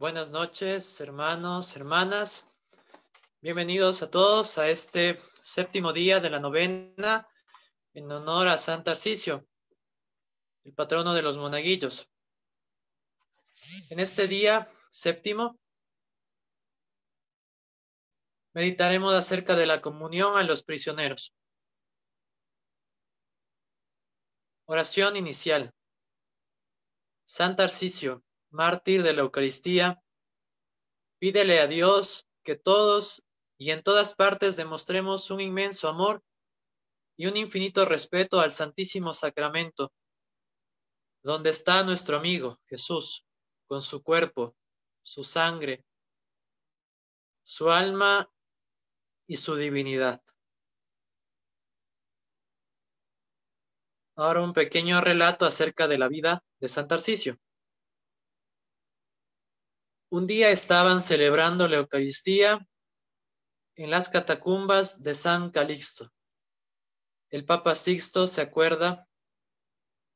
Buenas noches, hermanos, hermanas. Bienvenidos a todos a este séptimo día de la novena en honor a San Tarcisio, el patrono de los monaguillos. En este día séptimo meditaremos acerca de la comunión a los prisioneros. Oración inicial. San Tarcisio, mártir de la Eucaristía, pídele a Dios que todos y en todas partes demostremos un inmenso amor y un infinito respeto al Santísimo Sacramento, donde está nuestro amigo Jesús, con su cuerpo, su sangre, su alma y su divinidad. Ahora un pequeño relato acerca de la vida de San Tarcisio. Un día estaban celebrando la Eucaristía en las catacumbas de San Calixto. El Papa Sixto se acuerda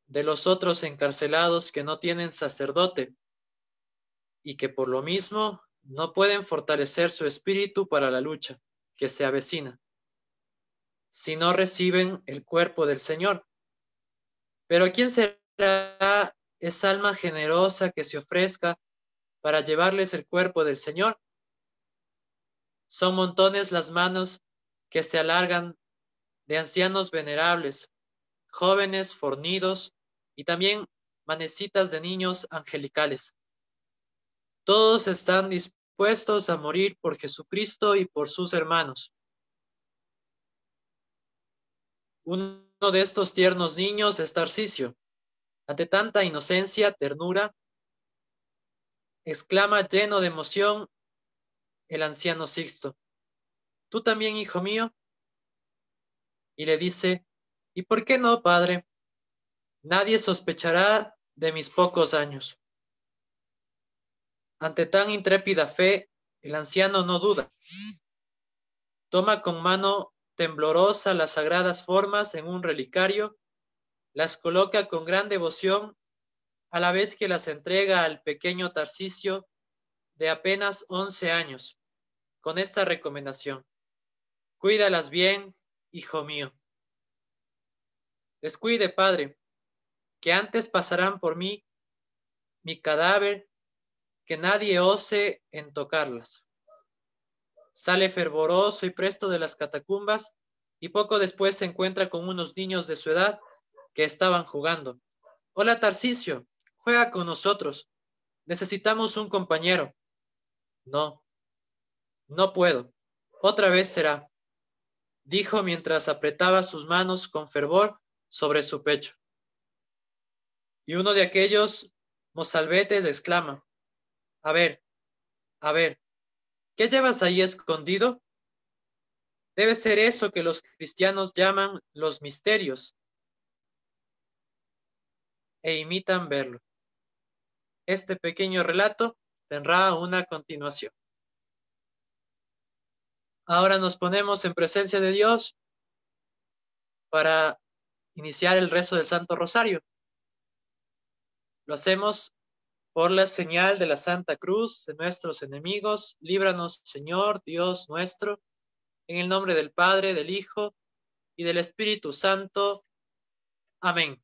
de los otros encarcelados que no tienen sacerdote y que por lo mismo no pueden fortalecer su espíritu para la lucha que se avecina, si no reciben el cuerpo del Señor. Pero ¿quién será esa alma generosa que se ofrezca para llevarles el cuerpo del Señor. Son montones las manos que se alargan de ancianos venerables, jóvenes fornidos y también manecitas de niños angelicales. Todos están dispuestos a morir por Jesucristo y por sus hermanos. Uno de estos tiernos niños es Tarcisio. Ante tanta inocencia, ternura, exclama lleno de emoción el anciano Sixto. ¿Tú también, hijo mío? Y le dice, ¿y por qué no, padre? Nadie sospechará de mis pocos años. Ante tan intrépida fe, el anciano no duda. Toma con mano temblorosa las sagradas formas en un relicario, las coloca con gran devoción a la vez que las entrega al pequeño Tarcisio de apenas once años, con esta recomendación. Cuídalas bien, hijo mío. Descuide, padre, que antes pasarán por mí mi cadáver que nadie ose en tocarlas. Sale fervoroso y presto de las catacumbas y poco después se encuentra con unos niños de su edad que estaban jugando. Hola, Tarcisio, Juega con nosotros. Necesitamos un compañero. No, no puedo. Otra vez será, dijo mientras apretaba sus manos con fervor sobre su pecho. Y uno de aquellos mozalbetes exclama, a ver, a ver, ¿qué llevas ahí escondido? Debe ser eso que los cristianos llaman los misterios e imitan verlo. Este pequeño relato tendrá una continuación. Ahora nos ponemos en presencia de Dios para iniciar el rezo del Santo Rosario. Lo hacemos por la señal de la Santa Cruz de nuestros enemigos. Líbranos, Señor, Dios nuestro, en el nombre del Padre, del Hijo y del Espíritu Santo. Amén.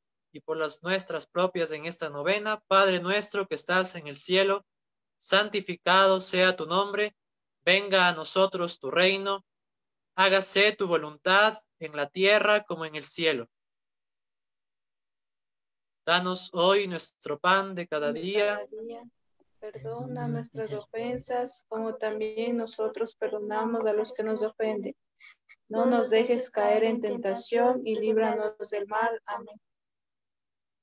y por las nuestras propias en esta novena. Padre nuestro que estás en el cielo, santificado sea tu nombre, venga a nosotros tu reino, hágase tu voluntad en la tierra como en el cielo. Danos hoy nuestro pan de cada día. Perdona nuestras ofensas, como también nosotros perdonamos a los que nos ofenden. No nos dejes caer en tentación y líbranos del mal. Amén.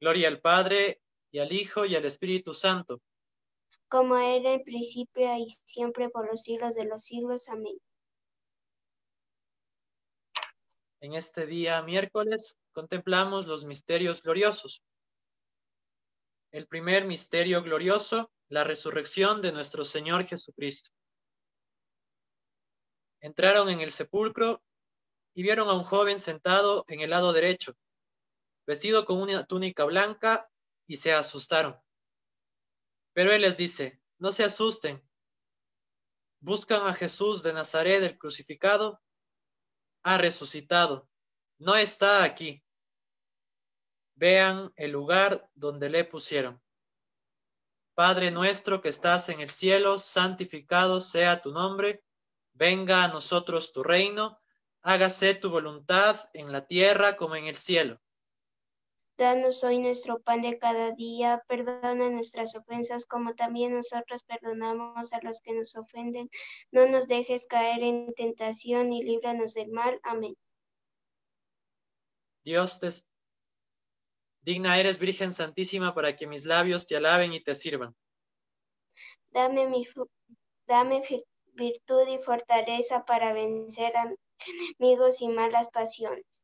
Gloria al Padre, y al Hijo, y al Espíritu Santo. Como era en principio y siempre por los siglos de los siglos. Amén. En este día miércoles contemplamos los misterios gloriosos. El primer misterio glorioso, la resurrección de nuestro Señor Jesucristo. Entraron en el sepulcro y vieron a un joven sentado en el lado derecho, vestido con una túnica blanca, y se asustaron. Pero él les dice, no se asusten. Buscan a Jesús de Nazaret, el crucificado. Ha resucitado. No está aquí. Vean el lugar donde le pusieron. Padre nuestro que estás en el cielo, santificado sea tu nombre. Venga a nosotros tu reino. Hágase tu voluntad en la tierra como en el cielo. Danos hoy nuestro pan de cada día, perdona nuestras ofensas como también nosotros perdonamos a los que nos ofenden. No nos dejes caer en tentación y líbranos del mal. Amén. Dios te digna eres Virgen Santísima para que mis labios te alaben y te sirvan. Dame, mi, dame virtud y fortaleza para vencer a enemigos y malas pasiones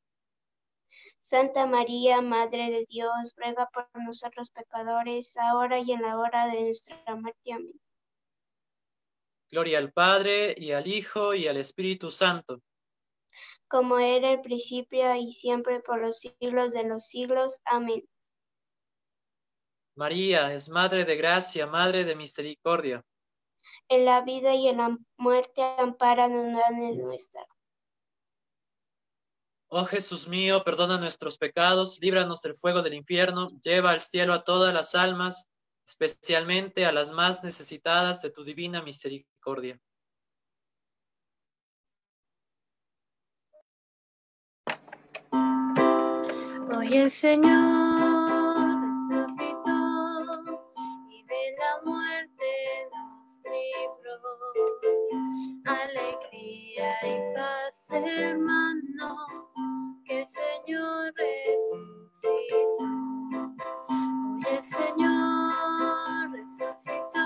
Santa María, Madre de Dios, ruega por nosotros pecadores, ahora y en la hora de nuestra muerte. Amén. Gloria al Padre, y al Hijo, y al Espíritu Santo. Como era el principio, y siempre por los siglos de los siglos. Amén. María es Madre de Gracia, Madre de Misericordia. En la vida y en la muerte, amparanos nuestra. Oh Jesús mío, perdona nuestros pecados, líbranos del fuego del infierno, lleva al cielo a todas las almas, especialmente a las más necesitadas de tu divina misericordia. Hoy el Señor resucitó y de la muerte nos libró. Alegría y paz, hermanos que Señor resucitó. Señor resucitó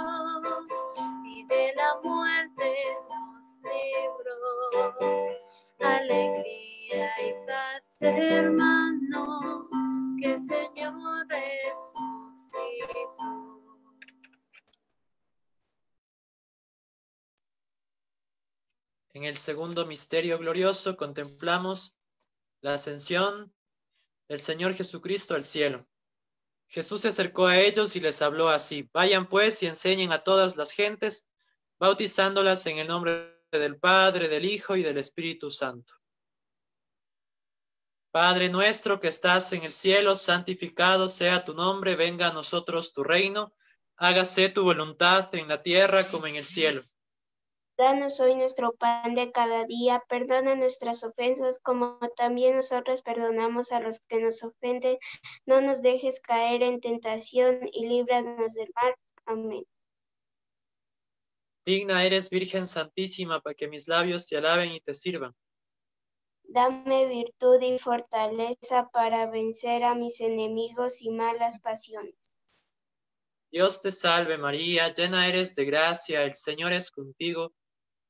y de la muerte nos libró. Alegría y paz, hermano, que Señor resucitó. En el segundo misterio glorioso contemplamos la ascensión del Señor Jesucristo al cielo. Jesús se acercó a ellos y les habló así, vayan pues y enseñen a todas las gentes, bautizándolas en el nombre del Padre, del Hijo y del Espíritu Santo. Padre nuestro que estás en el cielo, santificado sea tu nombre, venga a nosotros tu reino, hágase tu voluntad en la tierra como en el cielo. Danos hoy nuestro pan de cada día, perdona nuestras ofensas como también nosotros perdonamos a los que nos ofenden. No nos dejes caer en tentación y líbranos del mal. Amén. Digna eres, Virgen Santísima, para que mis labios te alaben y te sirvan. Dame virtud y fortaleza para vencer a mis enemigos y malas pasiones. Dios te salve María, llena eres de gracia, el Señor es contigo.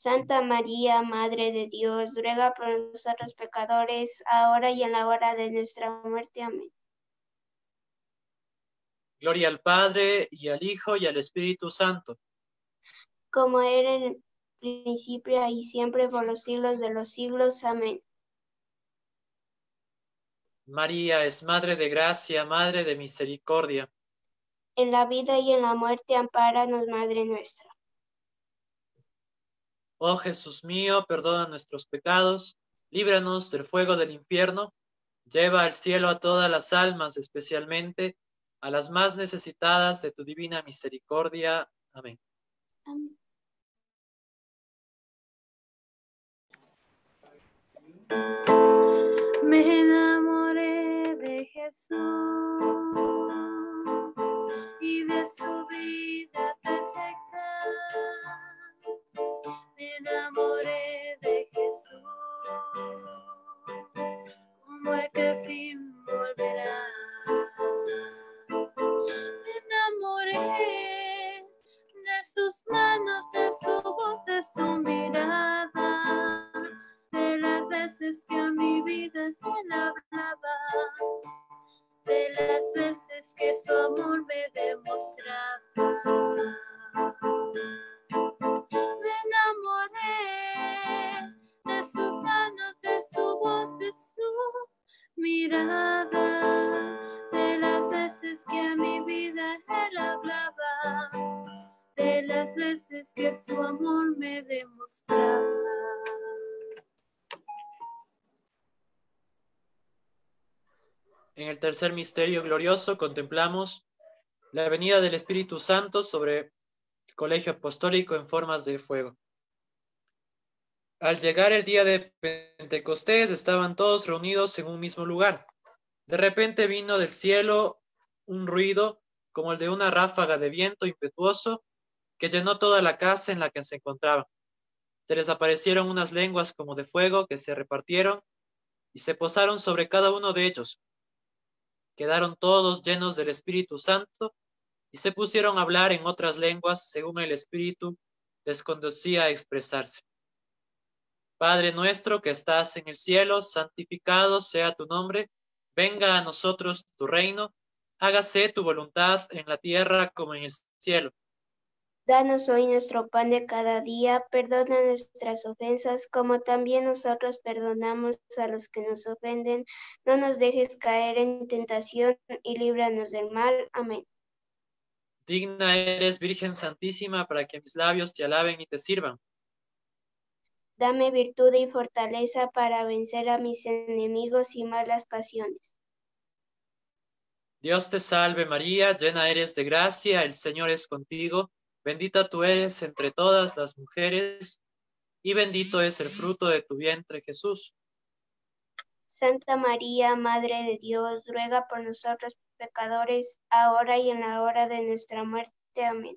Santa María, Madre de Dios, ruega por nosotros pecadores, ahora y en la hora de nuestra muerte. Amén. Gloria al Padre, y al Hijo, y al Espíritu Santo. Como era en el principio y siempre por los siglos de los siglos. Amén. María es Madre de Gracia, Madre de Misericordia. En la vida y en la muerte, ampáranos, Madre nuestra. Oh Jesús mío, perdona nuestros pecados, líbranos del fuego del infierno, lleva al cielo a todas las almas, especialmente a las más necesitadas de tu divina misericordia. Amén. Me enamoré de Jesús y de su vida perfecta. Fin volverá. Me enamoré de sus manos, de su voz, de su mirada, de las veces que a mi vida él hablaba, de las veces que su amor me demostraba. De las veces que a mi vida él hablaba, de las veces que su amor me demostraba. En el tercer misterio glorioso contemplamos la venida del Espíritu Santo sobre el colegio apostólico en formas de fuego. Al llegar el día de Pentecostés estaban todos reunidos en un mismo lugar. De repente vino del cielo un ruido como el de una ráfaga de viento impetuoso que llenó toda la casa en la que se encontraban. Se les aparecieron unas lenguas como de fuego que se repartieron y se posaron sobre cada uno de ellos. Quedaron todos llenos del Espíritu Santo y se pusieron a hablar en otras lenguas según el Espíritu les conducía a expresarse. Padre nuestro que estás en el cielo, santificado sea tu nombre, venga a nosotros tu reino, hágase tu voluntad en la tierra como en el cielo. Danos hoy nuestro pan de cada día, perdona nuestras ofensas como también nosotros perdonamos a los que nos ofenden. No nos dejes caer en tentación y líbranos del mal. Amén. Digna eres, Virgen Santísima, para que mis labios te alaben y te sirvan. Dame virtud y fortaleza para vencer a mis enemigos y malas pasiones. Dios te salve María, llena eres de gracia, el Señor es contigo, bendita tú eres entre todas las mujeres, y bendito es el fruto de tu vientre Jesús. Santa María, Madre de Dios, ruega por nosotros pecadores, ahora y en la hora de nuestra muerte. Amén.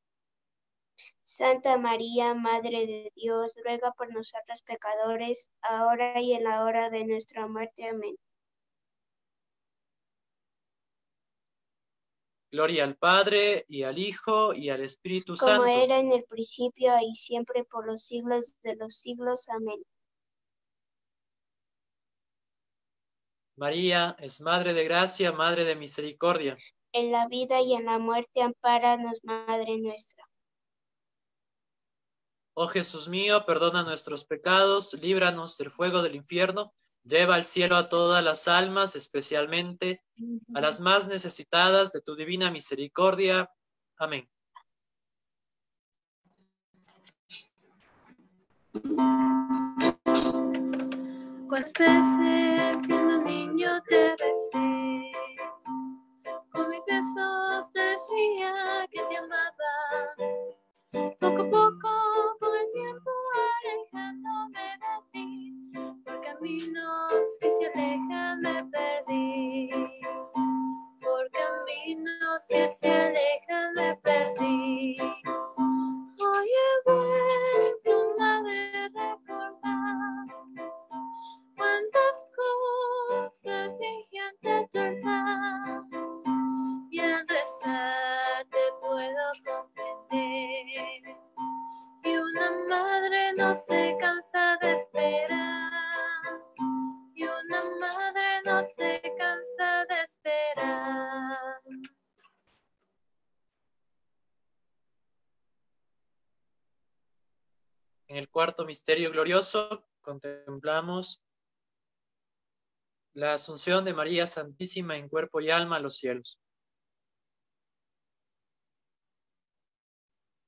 Santa María, Madre de Dios, ruega por nosotros pecadores, ahora y en la hora de nuestra muerte. Amén. Gloria al Padre, y al Hijo, y al Espíritu Como Santo. era en el principio, y siempre, por los siglos de los siglos. Amén. María es Madre de Gracia, Madre de Misericordia. En la vida y en la muerte, ampáranos, Madre nuestra. Oh Jesús mío, perdona nuestros pecados, líbranos del fuego del infierno, lleva al cielo a todas las almas, especialmente a las más necesitadas de tu divina misericordia. Amén. ¿Cuántas veces siendo niño te? Con decía que te amaba. Poco a poco, caminos que se alejan me perdí. Por caminos que se alejan misterio glorioso contemplamos la asunción de María Santísima en cuerpo y alma a los cielos.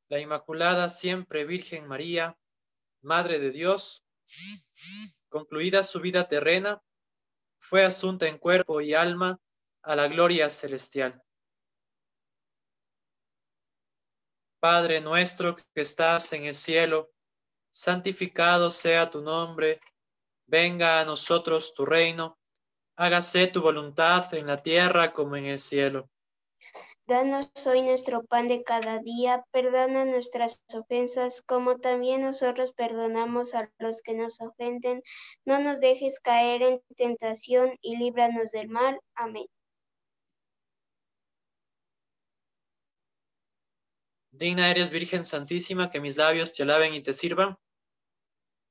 La Inmaculada siempre Virgen María, Madre de Dios, concluida su vida terrena, fue asunta en cuerpo y alma a la gloria celestial. Padre nuestro que estás en el cielo, santificado sea tu nombre, venga a nosotros tu reino, hágase tu voluntad en la tierra como en el cielo. Danos hoy nuestro pan de cada día, perdona nuestras ofensas como también nosotros perdonamos a los que nos ofenden. No nos dejes caer en tentación y líbranos del mal. Amén. Digna eres, Virgen Santísima, que mis labios te alaben y te sirvan.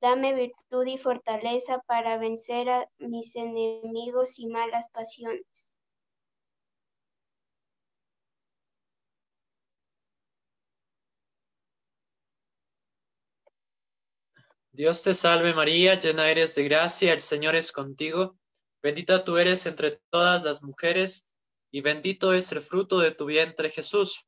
Dame virtud y fortaleza para vencer a mis enemigos y malas pasiones. Dios te salve María, llena eres de gracia, el Señor es contigo. Bendita tú eres entre todas las mujeres, y bendito es el fruto de tu vientre Jesús.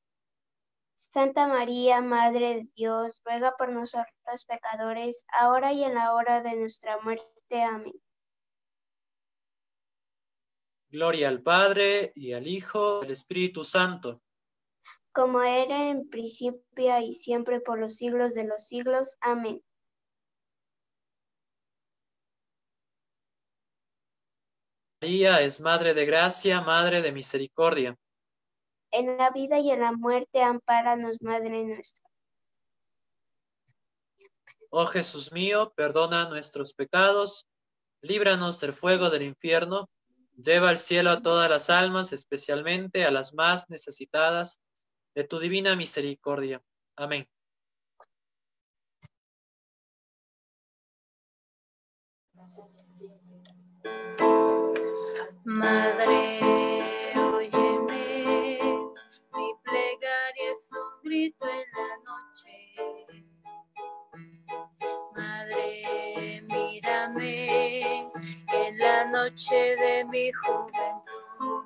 Santa María, Madre de Dios, ruega por nosotros pecadores, ahora y en la hora de nuestra muerte. Amén. Gloria al Padre y al Hijo y al Espíritu Santo. Como era en principio y siempre por los siglos de los siglos. Amén. María es Madre de Gracia, Madre de Misericordia. En la vida y en la muerte, ampáranos, Madre nuestra. Oh Jesús mío, perdona nuestros pecados, líbranos del fuego del infierno, lleva al cielo a todas las almas, especialmente a las más necesitadas de tu divina misericordia. Amén. Madre, en la noche. Madre, mírame en la noche de mi juventud.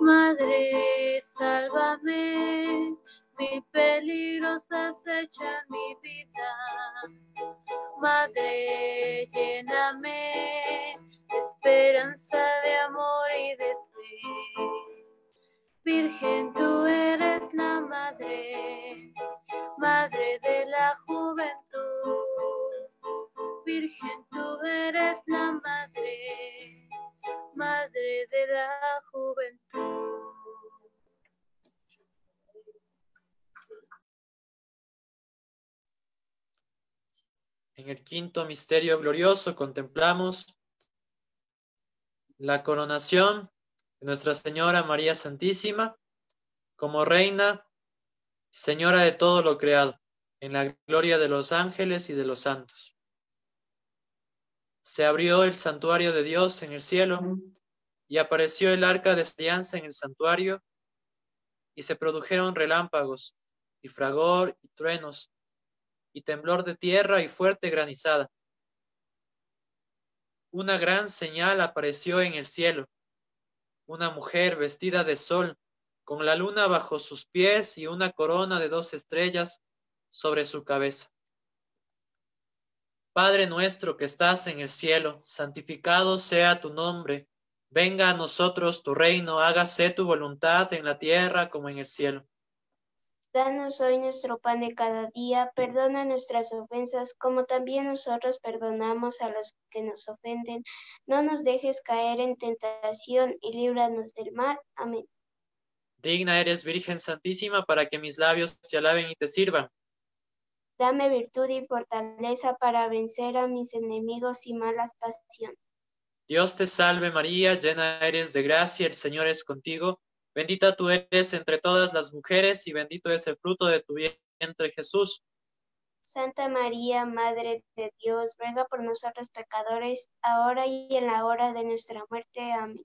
Madre, sálvame, mi peligros acechan mi vida. Madre, lléname de esperanza, de amor y de fe. Virgen, tú eres madre, madre de la juventud. Virgen, tú eres la madre, madre de la juventud. En el quinto misterio glorioso contemplamos la coronación de Nuestra Señora María Santísima como Reina, Señora de todo lo creado, en la gloria de los ángeles y de los santos. Se abrió el santuario de Dios en el cielo y apareció el arca de alianza en el santuario y se produjeron relámpagos y fragor y truenos y temblor de tierra y fuerte granizada. Una gran señal apareció en el cielo, una mujer vestida de sol, con la luna bajo sus pies y una corona de dos estrellas sobre su cabeza. Padre nuestro que estás en el cielo, santificado sea tu nombre, Venga a nosotros tu reino, hágase tu voluntad en la tierra como en el cielo. Danos hoy nuestro pan de cada día, perdona nuestras ofensas como también nosotros perdonamos a los que nos ofenden. No nos dejes caer en tentación y líbranos del mal. Amén. Digna eres, Virgen Santísima, para que mis labios te alaben y te sirvan. Dame virtud y fortaleza para vencer a mis enemigos y malas pasiones. Dios te salve María, llena eres de gracia, el Señor es contigo. Bendita tú eres entre todas las mujeres y bendito es el fruto de tu vientre Jesús. Santa María, Madre de Dios, ruega por nosotros pecadores, ahora y en la hora de nuestra muerte. Amén.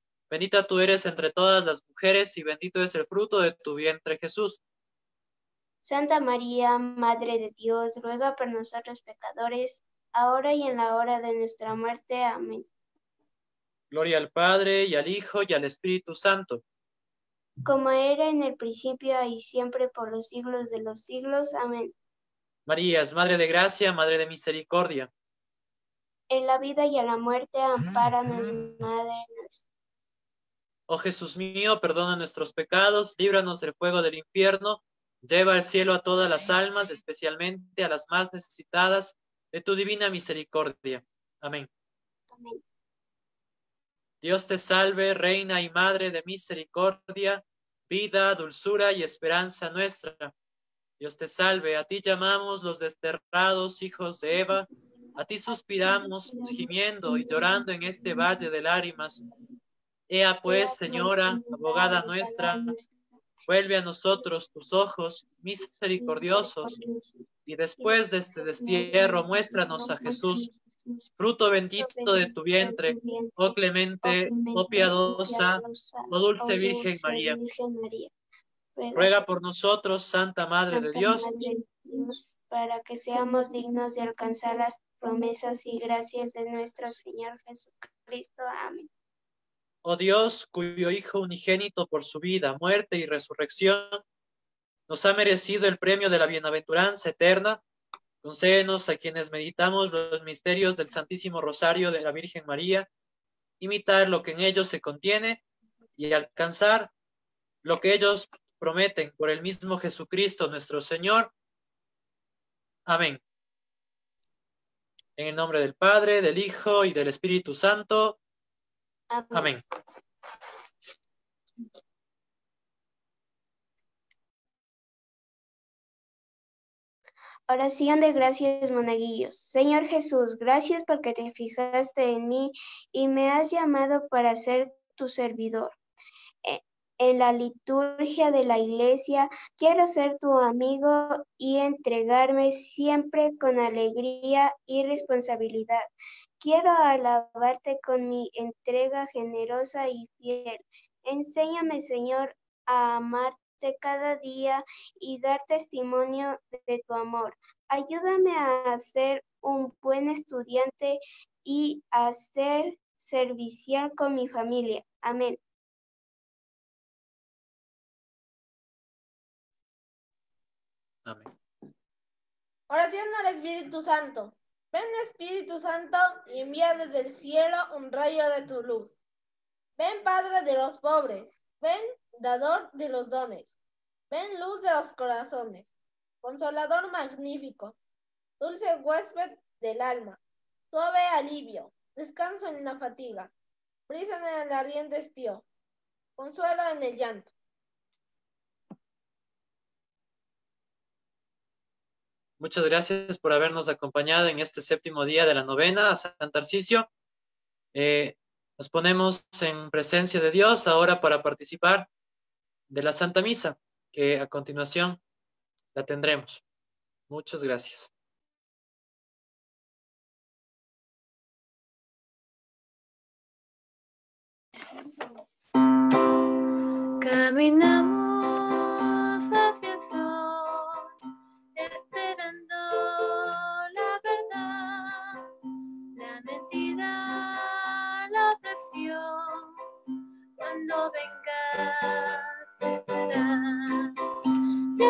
bendita tú eres entre todas las mujeres, y bendito es el fruto de tu vientre Jesús. Santa María, Madre de Dios, ruega por nosotros pecadores, ahora y en la hora de nuestra muerte. Amén. Gloria al Padre, y al Hijo, y al Espíritu Santo. Como era en el principio y siempre por los siglos de los siglos. Amén. María es Madre de Gracia, Madre de Misericordia. En la vida y en la muerte, ampáranos, Madre nuestra. Oh Jesús mío, perdona nuestros pecados, líbranos del fuego del infierno Lleva al cielo a todas las almas, especialmente a las más necesitadas de tu divina misericordia. Amén. Amén. Dios te salve, Reina y Madre de misericordia, vida, dulzura y esperanza nuestra. Dios te salve, a ti llamamos los desterrados hijos de Eva, a ti suspiramos, gimiendo y llorando en este valle de lágrimas. Ea pues, Señora, abogada nuestra, Vuelve a nosotros tus ojos misericordiosos y después de este destierro muéstranos a Jesús, fruto bendito de tu vientre, oh clemente, oh piadosa, oh dulce Virgen María. Ruega por nosotros, Santa Madre de Dios, para que seamos dignos de alcanzar las promesas y gracias de nuestro Señor Jesucristo. Amén. Oh Dios, cuyo Hijo unigénito por su vida, muerte y resurrección nos ha merecido el premio de la bienaventuranza eterna, concédenos a quienes meditamos los misterios del Santísimo Rosario de la Virgen María, imitar lo que en ellos se contiene y alcanzar lo que ellos prometen por el mismo Jesucristo nuestro Señor. Amén. En el nombre del Padre, del Hijo y del Espíritu Santo. Amén. Oración de gracias, monaguillos. Señor Jesús, gracias porque te fijaste en mí y me has llamado para ser tu servidor. E, en la liturgia de la iglesia quiero ser tu amigo y entregarme siempre con alegría y responsabilidad. Quiero alabarte con mi entrega generosa y fiel. Enséñame, Señor, a amarte cada día y dar testimonio de tu amor. Ayúdame a ser un buen estudiante y a ser servicial con mi familia. Amén. Amén. Oración al Espíritu Santo. Ven Espíritu Santo y envía desde el cielo un rayo de tu luz. Ven Padre de los pobres, ven dador de los dones, ven luz de los corazones, consolador magnífico, dulce huésped del alma, suave alivio, descanso en la fatiga, brisa en el ardiente estío, consuelo en el llanto. Muchas gracias por habernos acompañado en este séptimo día de la novena a San Tarcisio. Eh, nos ponemos en presencia de Dios ahora para participar de la Santa Misa, que a continuación la tendremos. Muchas gracias. Caminamos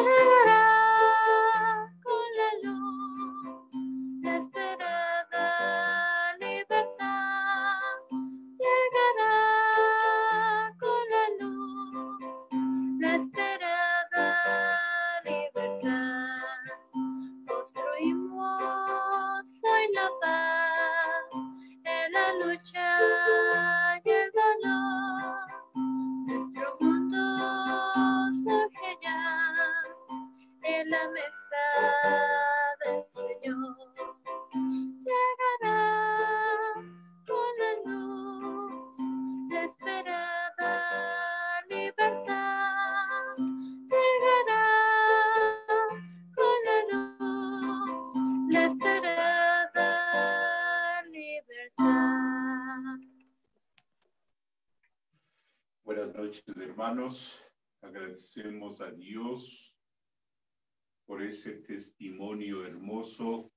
Yeah. A Dios por ese testimonio hermoso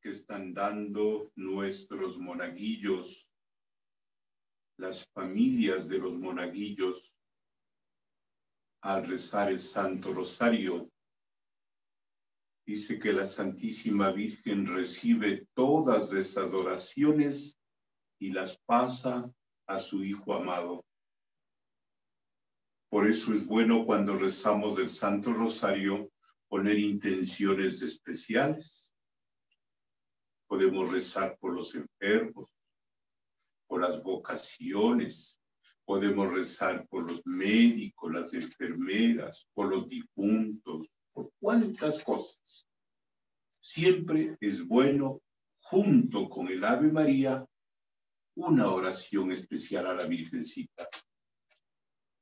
que están dando nuestros monaguillos, las familias de los monaguillos, al rezar el Santo Rosario. Dice que la Santísima Virgen recibe todas esas oraciones y las pasa a su Hijo amado. Por eso es bueno cuando rezamos el Santo Rosario poner intenciones especiales. Podemos rezar por los enfermos, por las vocaciones, podemos rezar por los médicos, las enfermeras, por los difuntos, por cuántas cosas. Siempre es bueno, junto con el Ave María, una oración especial a la Virgencita.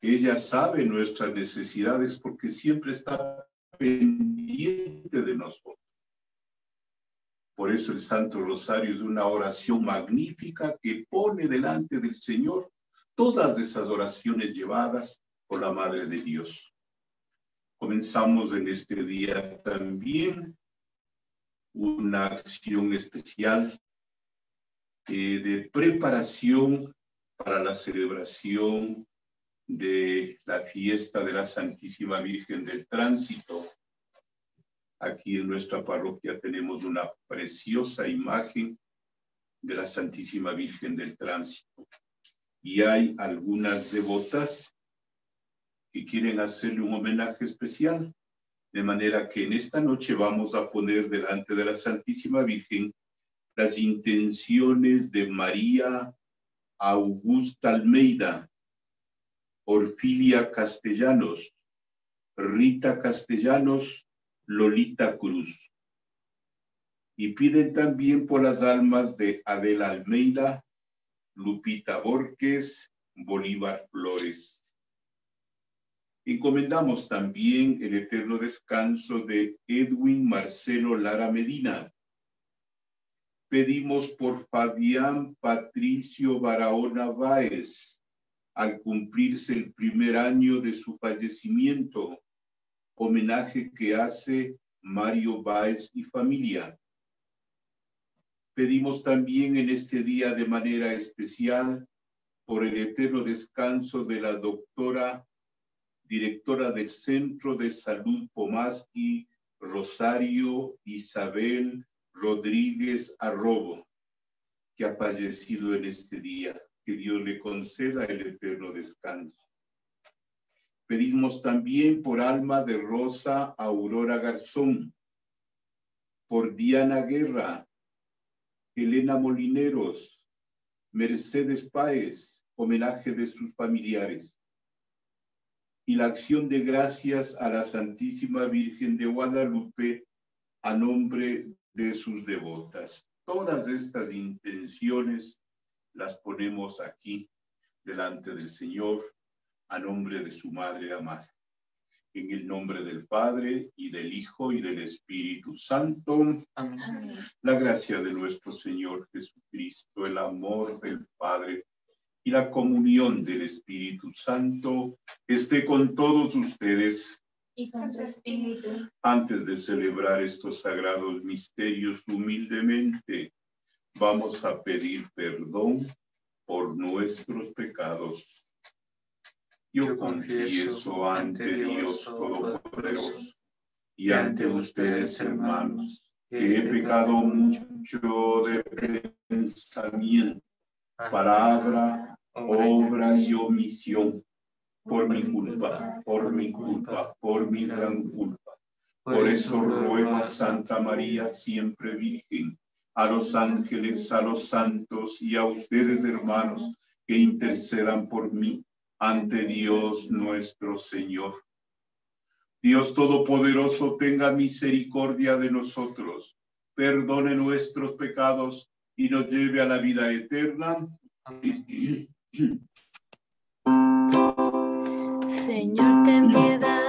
Ella sabe nuestras necesidades porque siempre está pendiente de nosotros. Por eso el Santo Rosario es una oración magnífica que pone delante del Señor todas esas oraciones llevadas por la Madre de Dios. Comenzamos en este día también una acción especial de preparación para la celebración de la fiesta de la Santísima Virgen del Tránsito. Aquí en nuestra parroquia tenemos una preciosa imagen de la Santísima Virgen del Tránsito. Y hay algunas devotas que quieren hacerle un homenaje especial. De manera que en esta noche vamos a poner delante de la Santísima Virgen las intenciones de María Augusta Almeida, Orfilia Castellanos, Rita Castellanos, Lolita Cruz. Y piden también por las almas de Adela Almeida, Lupita Borges, Bolívar Flores. Encomendamos también el eterno descanso de Edwin Marcelo Lara Medina. Pedimos por Fabián Patricio Barahona Báez, al cumplirse el primer año de su fallecimiento, homenaje que hace Mario Báez y familia. Pedimos también en este día de manera especial por el eterno descanso de la doctora, directora del Centro de Salud Pomaski, Rosario Isabel Rodríguez Arrobo, que ha fallecido en este día. Que Dios le conceda el eterno descanso. Pedimos también por alma de Rosa Aurora Garzón, por Diana Guerra, Elena Molineros, Mercedes Páez, homenaje de sus familiares. Y la acción de gracias a la Santísima Virgen de Guadalupe a nombre de sus devotas. Todas estas intenciones las ponemos aquí delante del Señor a nombre de su Madre amada. En el nombre del Padre y del Hijo y del Espíritu Santo. Amén. La gracia de nuestro Señor Jesucristo, el amor del Padre y la comunión del Espíritu Santo esté con todos ustedes Y con tu espíritu. antes de celebrar estos sagrados misterios humildemente, vamos a pedir perdón por nuestros pecados. Yo confieso ante Dios Dios Todopoderoso y ante ustedes, hermanos, que he pecado mucho de pensamiento, palabra, obra y omisión, por mi culpa, por mi culpa, por mi gran culpa. Por eso ruego a Santa María, siempre Virgen, a los ángeles, a los santos y a ustedes, hermanos, que intercedan por mí ante Dios nuestro Señor. Dios Todopoderoso, tenga misericordia de nosotros, perdone nuestros pecados y nos lleve a la vida eterna. Señor, ten piedad,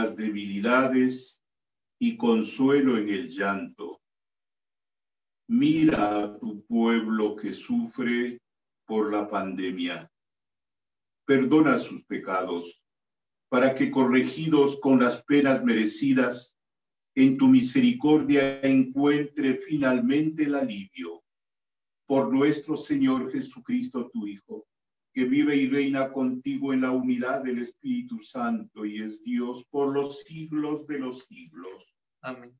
las debilidades y consuelo en el llanto. Mira a tu pueblo que sufre por la pandemia. Perdona sus pecados, para que corregidos con las penas merecidas, en tu misericordia encuentre finalmente el alivio por nuestro Señor Jesucristo, tu Hijo, que vive y reina contigo en la unidad del Espíritu Santo y es Dios por los siglos de los siglos. Amén.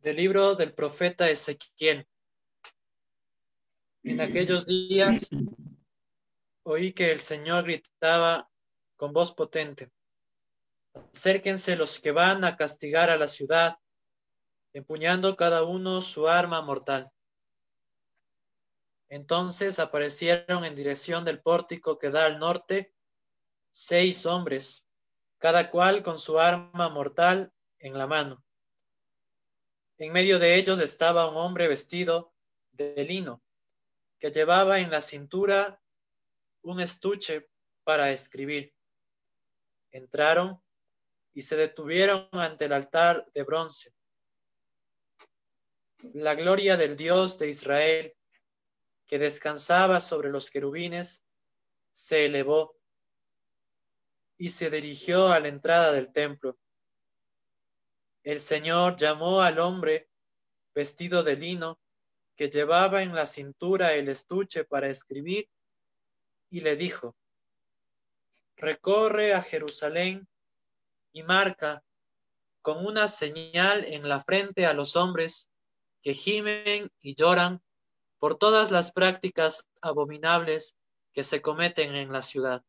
Del libro del profeta Ezequiel. En aquellos días oí que el Señor gritaba con voz potente, acérquense los que van a castigar a la ciudad, empuñando cada uno su arma mortal. Entonces aparecieron en dirección del pórtico que da al norte seis hombres, cada cual con su arma mortal en la mano. En medio de ellos estaba un hombre vestido de lino, que llevaba en la cintura un estuche para escribir. Entraron y se detuvieron ante el altar de bronce. La gloria del Dios de Israel, que descansaba sobre los querubines, se elevó y se dirigió a la entrada del templo. El Señor llamó al hombre vestido de lino que llevaba en la cintura el estuche para escribir y le dijo, recorre a Jerusalén y marca con una señal en la frente a los hombres que gimen y lloran por todas las prácticas abominables que se cometen en la ciudad.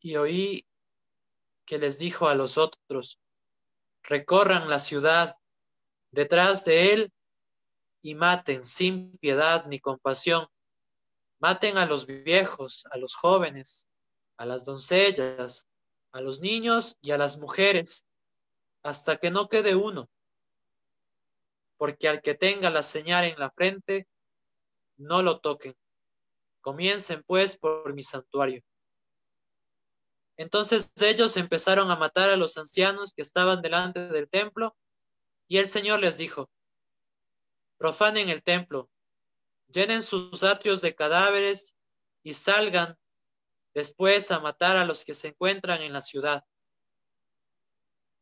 Y oí que les dijo a los otros, recorran la ciudad detrás de él y maten sin piedad ni compasión. Maten a los viejos, a los jóvenes, a las doncellas, a los niños y a las mujeres, hasta que no quede uno. Porque al que tenga la señal en la frente, no lo toquen. Comiencen pues por mi santuario. Entonces ellos empezaron a matar a los ancianos que estaban delante del templo, y el Señor les dijo, profanen el templo, llenen sus atrios de cadáveres y salgan después a matar a los que se encuentran en la ciudad.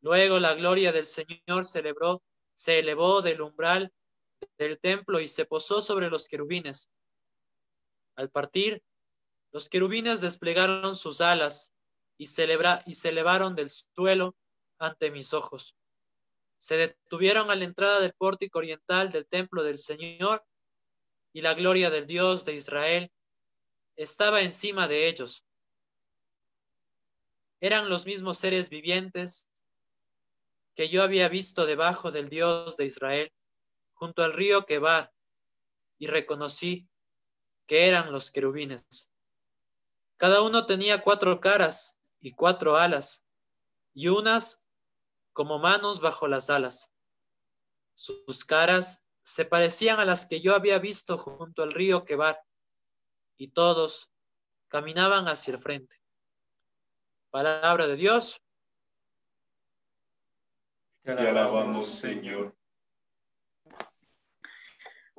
Luego la gloria del Señor celebró, se elevó del umbral del templo y se posó sobre los querubines. Al partir, los querubines desplegaron sus alas y, celebra, y se elevaron del suelo ante mis ojos. Se detuvieron a la entrada del pórtico oriental del templo del Señor y la gloria del Dios de Israel estaba encima de ellos. Eran los mismos seres vivientes que yo había visto debajo del Dios de Israel, junto al río Quebar, y reconocí que eran los querubines. Cada uno tenía cuatro caras y cuatro alas, y unas como manos bajo las alas. Sus caras se parecían a las que yo había visto junto al río Quebar, y todos caminaban hacia el frente. Palabra de Dios. Te alabamos, Señor.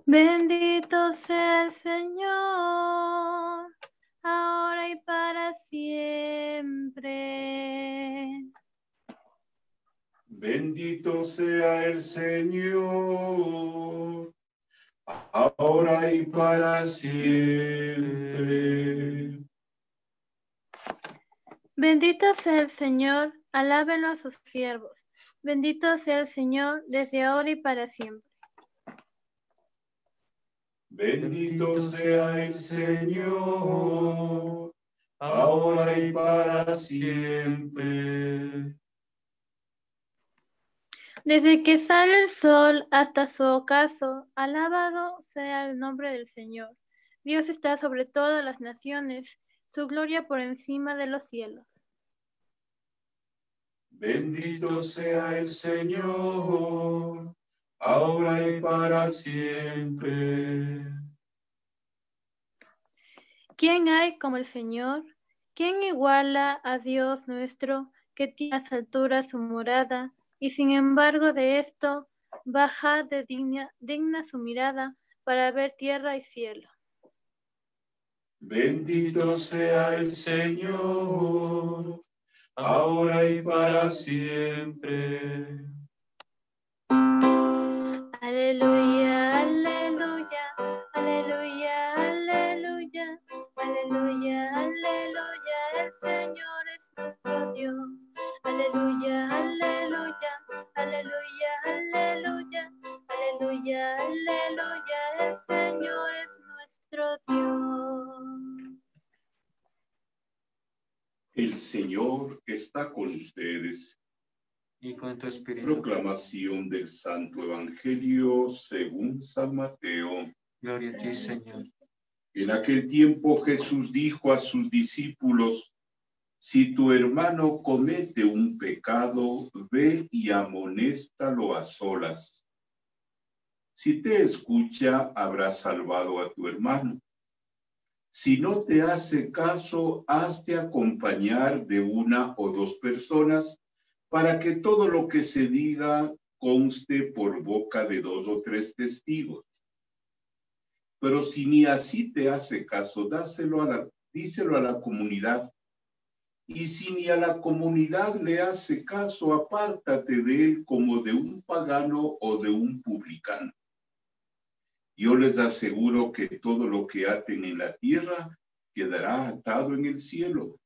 Bendito sea el Señor, ahora y para siempre. Bendito sea el Señor, ahora y para siempre. Bendito sea el Señor, alábenlo a sus siervos. Bendito sea el Señor desde ahora y para siempre. Bendito sea el Señor, ahora y para siempre. Desde que sale el sol hasta su ocaso, alabado sea el nombre del Señor. Dios está sobre todas las naciones, su gloria por encima de los cielos. Bendito sea el Señor, ahora y para siempre. ¿Quién hay como el Señor? ¿Quién iguala a Dios nuestro que tiene a las alturas su morada? Y sin embargo de esto, baja de digna, digna su mirada para ver tierra y cielo. Bendito sea el Señor, ahora y para siempre. Aleluya, aleluya, aleluya, aleluya, aleluya, aleluya, el Señor es nuestro Dios. Aleluya, aleluya, aleluya, aleluya, aleluya, aleluya, el Señor es nuestro Dios. El Señor está con ustedes. y con tu espíritu. Proclamación del Santo Evangelio según San Mateo. Gloria a ti, Señor. En aquel tiempo Jesús dijo a sus discípulos, si tu hermano comete un pecado, ve y amonéstalo a solas. Si te escucha, habrás salvado a tu hermano. Si no te hace caso, hazte acompañar de una o dos personas para que todo lo que se diga conste por boca de dos o tres testigos. Pero si ni así te hace caso, dáselo a la, díselo a la comunidad. Y si ni a la comunidad le hace caso, apártate de él como de un pagano o de un publicano. Yo les aseguro que todo lo que aten en la tierra quedará atado en el cielo.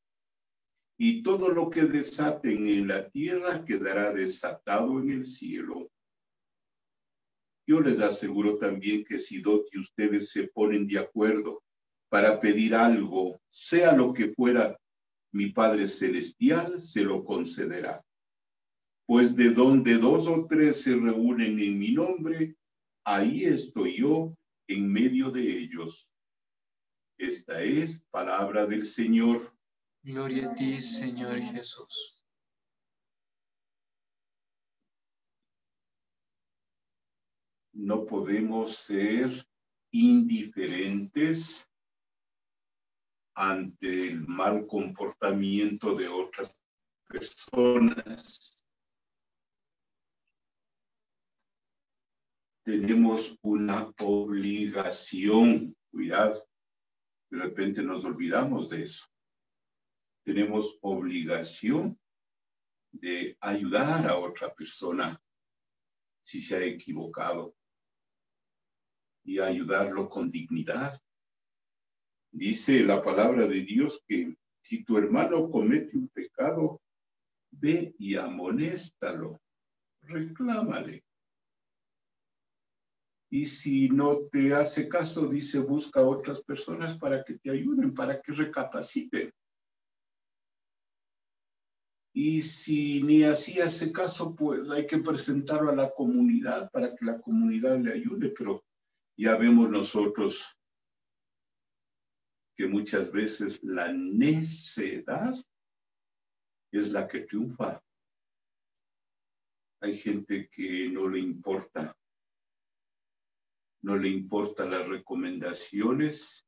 Y todo lo que desaten en la tierra quedará desatado en el cielo. Yo les aseguro también que si dos de ustedes se ponen de acuerdo para pedir algo, sea lo que fuera, mi Padre Celestial se lo concederá. Pues de donde dos o tres se reúnen en mi nombre, ahí estoy yo en medio de ellos. Esta es palabra del Señor. Gloria a ti, Señor Jesús. No podemos ser indiferentes ante el mal comportamiento de otras personas. Tenemos una obligación, cuidado, de repente nos olvidamos de eso. Tenemos obligación de ayudar a otra persona si se ha equivocado y ayudarlo con dignidad. Dice la palabra de Dios que si tu hermano comete un pecado, ve y amonéstalo, reclámale. Y si no te hace caso, dice, busca a otras personas para que te ayuden, para que recapaciten. Y si ni así hace caso, pues hay que presentarlo a la comunidad para que la comunidad le ayude, pero ya vemos nosotros que muchas veces la necedad es la que triunfa. Hay gente que no le importa, no le importan las recomendaciones,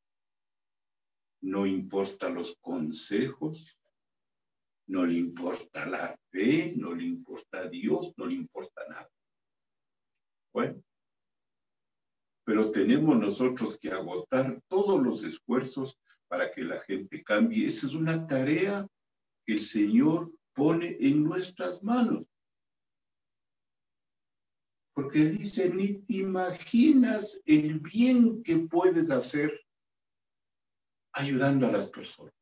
no importa los consejos, no le importa la fe, no le importa Dios, no le importa nada. Bueno, pero tenemos nosotros que agotar todos los esfuerzos para que la gente cambie. Esa es una tarea que el Señor pone en nuestras manos. Porque dice, ni imaginas el bien que puedes hacer ayudando a las personas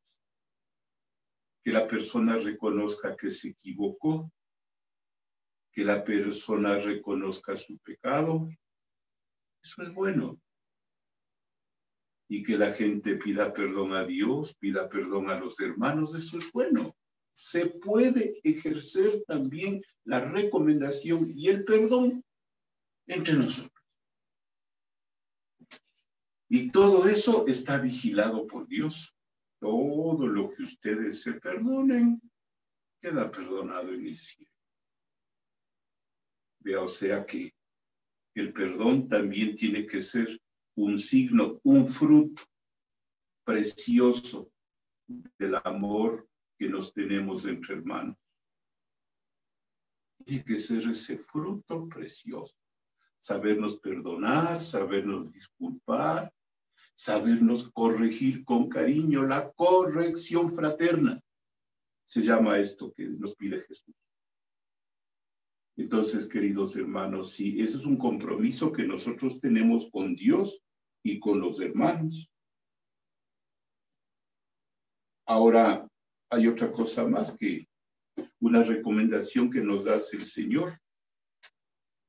que la persona reconozca que se equivocó, que la persona reconozca su pecado. Eso es bueno. Y que la gente pida perdón a Dios, pida perdón a los hermanos, eso es bueno. Se puede ejercer también la recomendación y el perdón entre nosotros. Y todo eso está vigilado por Dios todo lo que ustedes se perdonen queda perdonado en el cielo. Vea, o sea que el perdón también tiene que ser un signo, un fruto precioso del amor que nos tenemos entre hermanos. Tiene que ser ese fruto precioso. Sabernos perdonar, sabernos disculpar, sabernos corregir con cariño, la corrección fraterna. Se llama esto que nos pide Jesús. Entonces, queridos hermanos, sí, ese es un compromiso que nosotros tenemos con Dios y con los hermanos. Ahora, hay otra cosa más que una recomendación que nos hace el Señor.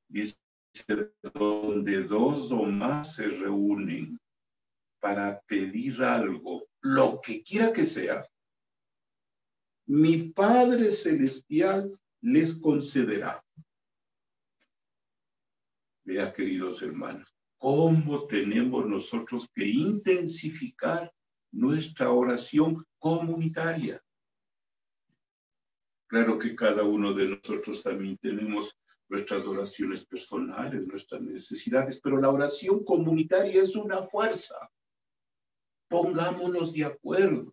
Dice, donde dos o más se reúnen para pedir algo, lo que quiera que sea, mi Padre Celestial les concederá. Vea, queridos hermanos, cómo tenemos nosotros que intensificar nuestra oración comunitaria. Claro que cada uno de nosotros también tenemos nuestras oraciones personales, nuestras necesidades, pero la oración comunitaria es una fuerza pongámonos de acuerdo.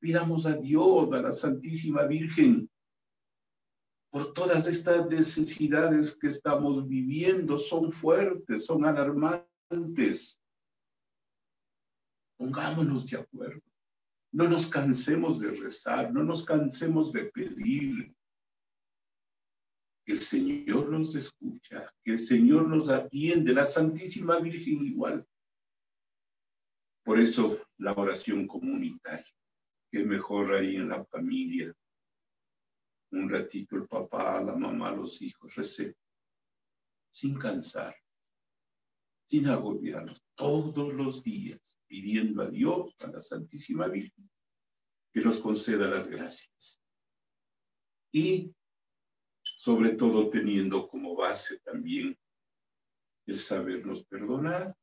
Pidamos a Dios, a la Santísima Virgen, por todas estas necesidades que estamos viviendo. Son fuertes, son alarmantes. Pongámonos de acuerdo. No nos cansemos de rezar, no nos cansemos de pedir. Que el Señor nos escucha, que el Señor nos atiende, la Santísima Virgen igual. Por eso la oración comunitaria, que mejor ahí en la familia. Un ratito el papá, la mamá, los hijos, recen, sin cansar, sin agobiarnos, todos los días, pidiendo a Dios, a la Santísima Virgen, que nos conceda las gracias. Y sobre todo teniendo como base también el sabernos perdonar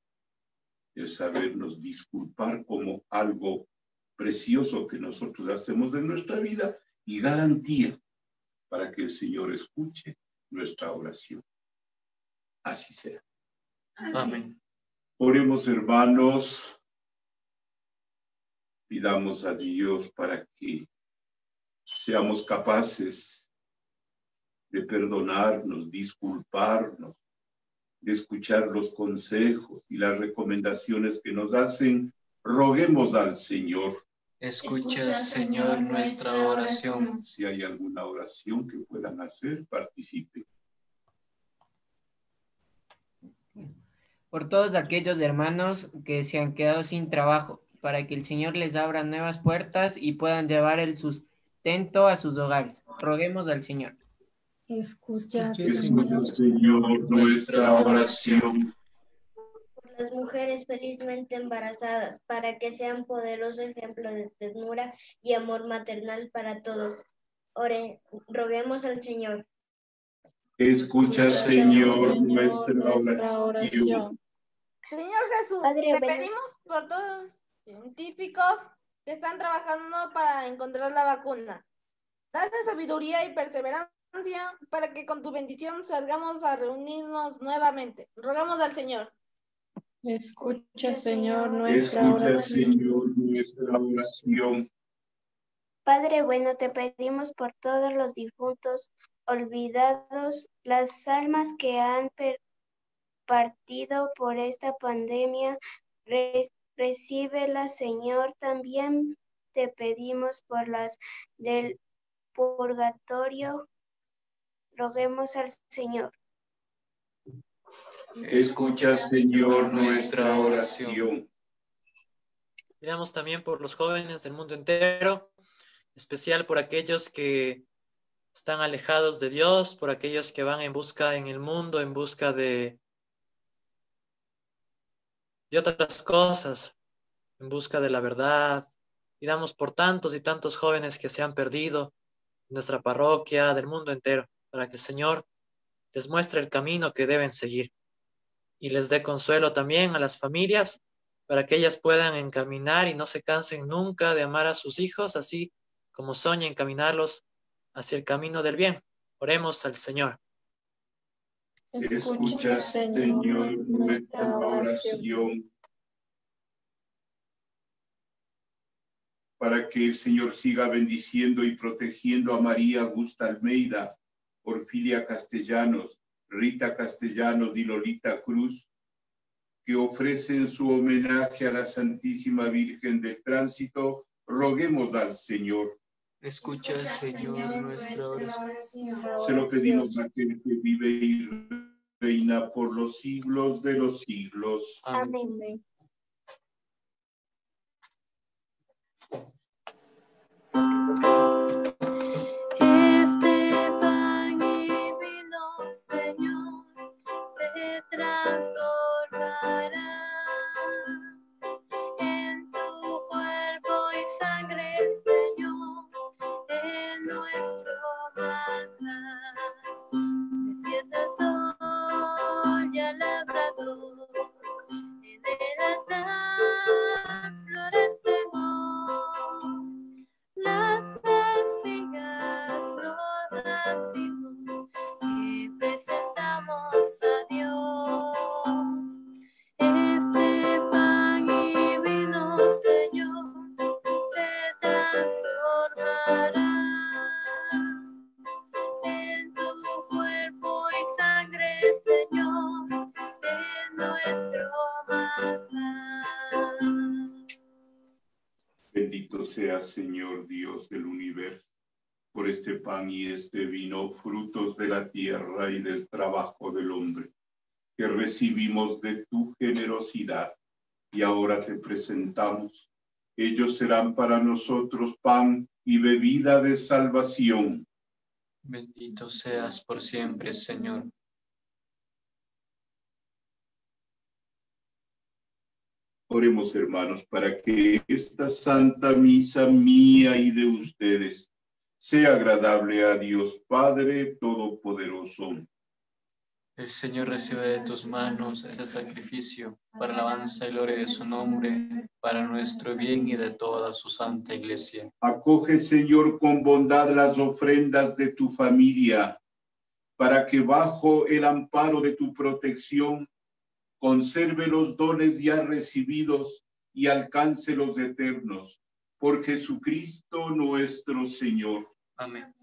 el sabernos disculpar como algo precioso que nosotros hacemos de nuestra vida y garantía para que el Señor escuche nuestra oración. Así sea. Amén. Oremos, hermanos. Pidamos a Dios para que seamos capaces de perdonarnos, disculparnos, de escuchar los consejos y las recomendaciones que nos hacen. Roguemos al Señor. Escucha, Señor, nuestra oración. Si hay alguna oración que puedan hacer, participen. por todos aquellos hermanos que se han quedado sin trabajo, para que el Señor les abra nuevas puertas y puedan llevar el sustento a sus hogares. Roguemos al Señor. Escucha, Escucha, Señor, nuestra oración. por las mujeres felizmente embarazadas, para que sean poderoso ejemplo de ternura y amor maternal para todos. Ore, roguemos al Señor. Escucha, Señor, nuestra oración. Señor Jesús, Padre, te pedimos por todos los científicos que están trabajando para encontrar la vacuna. Dale sabiduría y perseverancia para que con tu bendición salgamos a reunirnos nuevamente. Rogamos al Señor. Escucha, Señor, nuestra Escucha, oración. Señor, nuestra oración. Padre bueno, te pedimos por todos los difuntos olvidados, las almas que han per- partido por esta pandemia, re- recíbelas, Señor. También te pedimos por las del purgatorio, roguemos al Señor. Escucha, Señor, nuestra oración. Pidamos también por los jóvenes del mundo entero, especial por aquellos que están alejados de Dios, por aquellos que van en busca en el mundo, en busca de, de otras cosas, en busca de la verdad. Pidamos por tantos y tantos jóvenes que se han perdido en nuestra parroquia, del mundo entero, para que el Señor les muestre el camino que deben seguir y les dé consuelo también a las familias para que ellas puedan encaminar y no se cansen nunca de amar a sus hijos, así como soña encaminarlos hacia el camino del bien. Oremos al Señor. Escucha, Señor, nuestra oración. Para que el Señor siga bendiciendo y protegiendo a María Augusta Almeida, Orfilia Castellanos, Rita Castellanos y Lolita Cruz, que ofrecen su homenaje a la Santísima Virgen del Tránsito, roguemos al Señor. Escucha, Señor, nuestra oración. Se lo pedimos a aquel que vive y reina por los siglos de los siglos. Amén. Amén. Tierra y del trabajo del hombre, que recibimos de tu generosidad y ahora te presentamos. Ellos serán para nosotros pan y bebida de salvación. Bendito seas por siempre, Señor. Oremos, hermanos, para que esta santa misa mía y de ustedes sea agradable a Dios Padre Todopoderoso. El Señor recibe de tus manos ese sacrificio para alabanza y gloria de su nombre, para nuestro bien y de toda su santa iglesia. Acoge, Señor, con bondad las ofrendas de tu familia, para que bajo el amparo de tu protección conserve los dones ya recibidos y alcance los eternos. Por Jesucristo nuestro Señor. Amén.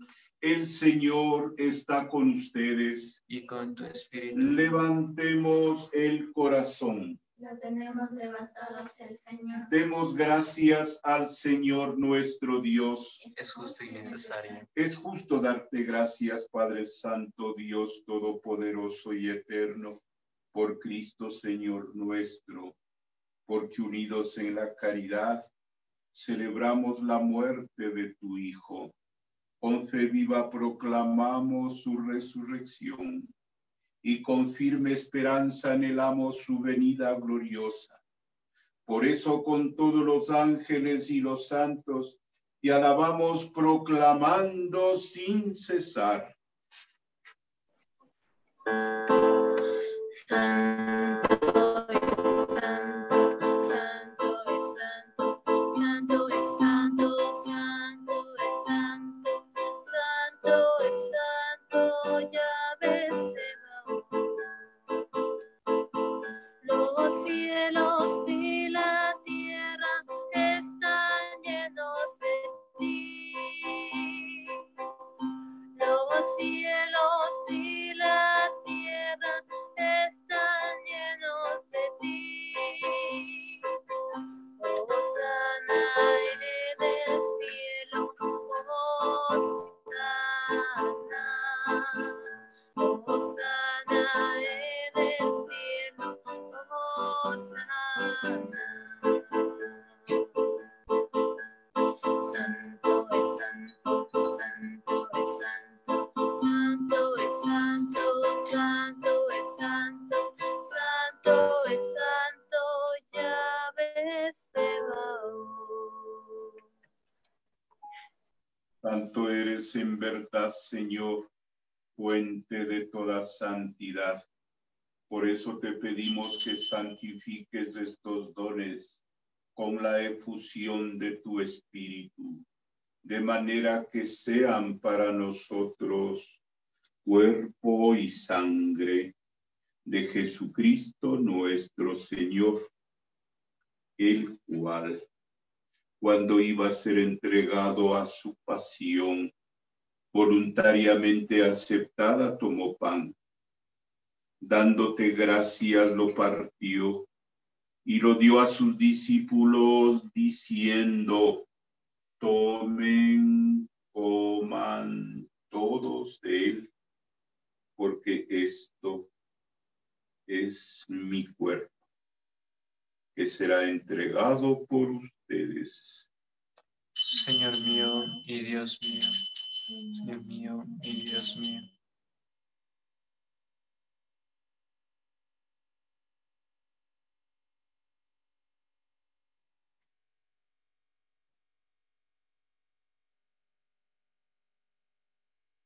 El Señor está con ustedes. Y con tu espíritu. Levantemos el corazón. Lo tenemos levantado hacia el Señor. Demos gracias al Señor nuestro Dios. Es justo y necesario. Es justo darte gracias, Padre Santo, Dios Todopoderoso y Eterno, por Cristo Señor nuestro, porque unidos en la caridad celebramos la muerte de tu Hijo. Con fe viva proclamamos su resurrección y con firme esperanza anhelamos su venida gloriosa. Por eso con todos los ángeles y los santos te alabamos proclamando sin cesar. Pedimos que santifiques estos dones con la efusión de tu Espíritu, de manera que sean para nosotros cuerpo y sangre de Jesucristo nuestro Señor, el cual, cuando iba a ser entregado a su pasión, voluntariamente aceptada, tomó pan. Dándote gracias, lo partió y lo dio a sus discípulos diciendo, tomen, coman todos de él, porque esto es mi cuerpo, que será entregado por ustedes. Señor mío y Dios mío. Señor mío y Dios mío.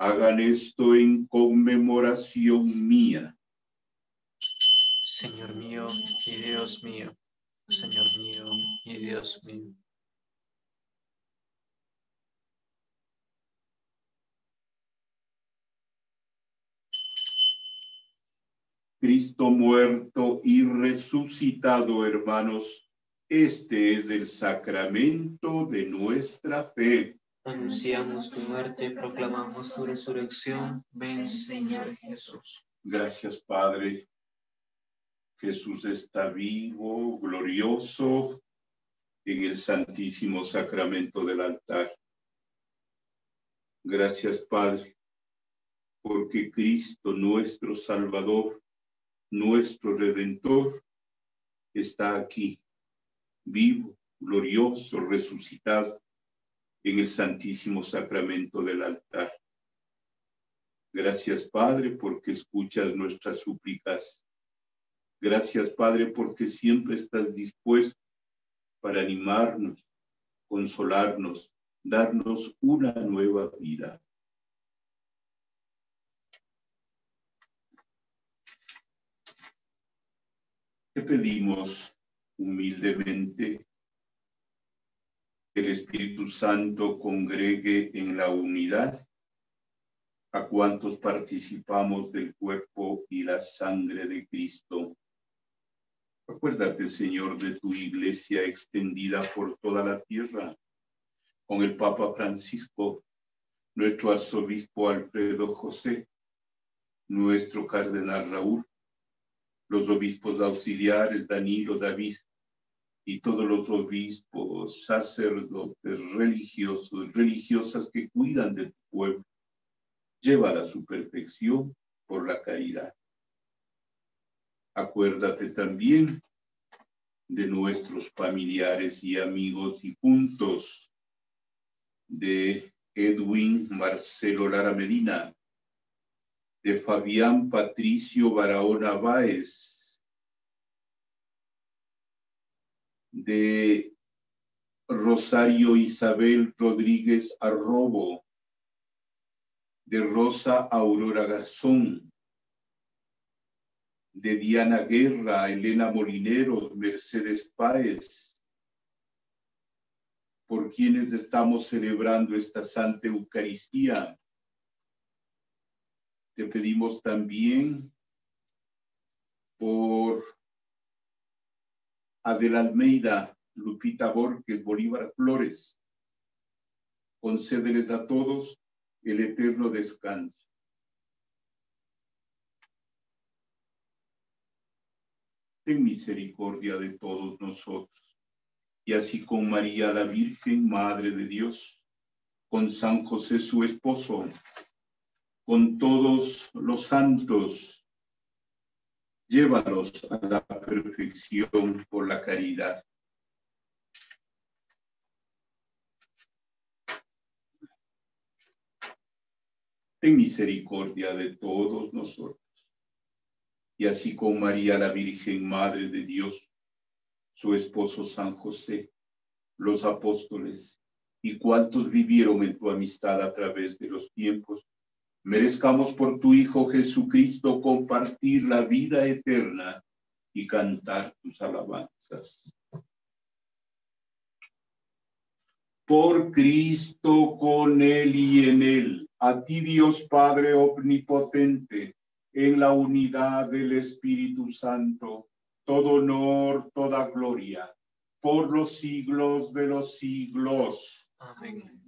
Hagan esto en conmemoración mía. Señor mío y Dios mío. Señor mío y Dios mío. Cristo muerto y resucitado, hermanos, este es el sacramento de nuestra fe. Anunciamos tu muerte, proclamamos tu resurrección. Ven, Señor Jesús. Gracias, Padre. Jesús está vivo, glorioso, en el santísimo sacramento del altar. Gracias, Padre, porque Cristo, nuestro Salvador, nuestro Redentor, está aquí, vivo, glorioso, resucitado en el santísimo sacramento del altar. Gracias, Padre, porque escuchas nuestras súplicas. Gracias, Padre, porque siempre estás dispuesto para animarnos, consolarnos, darnos una nueva vida. Te pedimos humildemente el Espíritu Santo congregue en la unidad a cuantos participamos del cuerpo y la sangre de Cristo. Acuérdate, Señor, de tu iglesia extendida por toda la tierra, con el Papa Francisco, nuestro arzobispo Alfredo José, nuestro cardenal Raúl, los obispos auxiliares Danilo David y todos los obispos, sacerdotes, religiosos, religiosas que cuidan de tu pueblo llévala a su perfección por la caridad. Acuérdate también de nuestros familiares y amigos y puntos de Edwin Marcelo Lara Medina, de Fabián Patricio Barahona Báez, de Rosario Isabel Rodríguez Arrobo, de Rosa Aurora Garzón, de Diana Guerra, Elena Molineros, Mercedes Páez, por quienes estamos celebrando esta Santa Eucaristía. Te pedimos también por Adel Almeida, Lupita Borges, Bolívar Flores. Concédeles a todos el eterno descanso. Ten misericordia de todos nosotros, y así con María la Virgen, Madre de Dios, con San José su esposo, con todos los santos, llévalos a la perfección por la caridad. ten misericordia de todos nosotros. Y así con María la Virgen, Madre de Dios, su esposo San José, los apóstoles y cuantos vivieron en tu amistad a través de los tiempos, merezcamos por tu Hijo Jesucristo compartir la vida eterna y cantar tus alabanzas. Por Cristo, con Él y en Él a ti Dios Padre Omnipotente, en la unidad del Espíritu Santo, todo honor, toda gloria, por los siglos de los siglos. Amén.